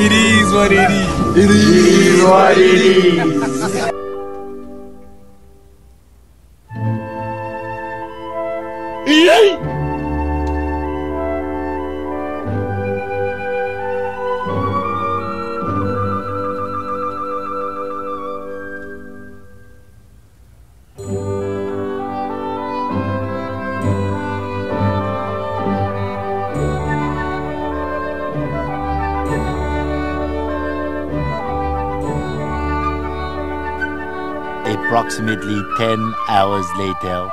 It is what it is. It is what it is. approximately 10 hours later.